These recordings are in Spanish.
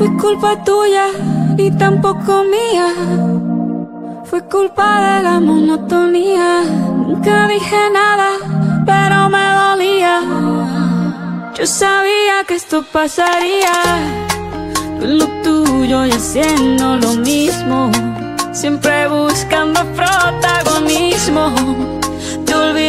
fue culpa tuya y tampoco mía. Fue culpa de la monotonía. Nunca dije nada, pero me dolía. Yo sabía que esto pasaría. Tú lo tuyo y haciendo lo mismo. Siempre buscando protagonismo.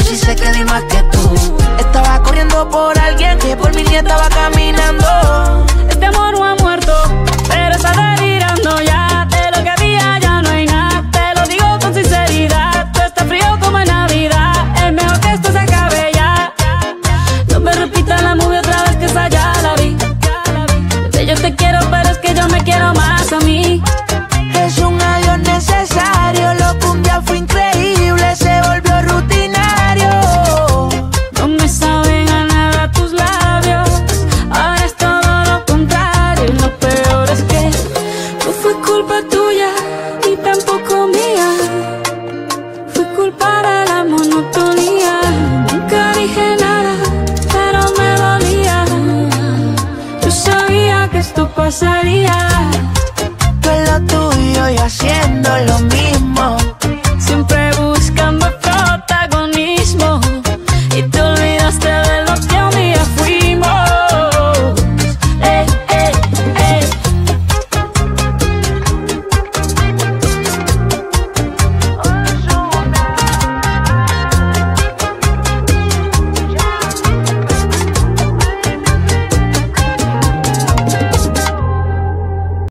sí sé que di más que tú. Estaba corriendo por alguien que por mi nieta estaba caminando tampoco mía. fui culpa de la monotonía. Nunca dije nada, pero me dolía. Yo sabía que esto pasaría. Tú es lo tuyo y haciendo lo mío.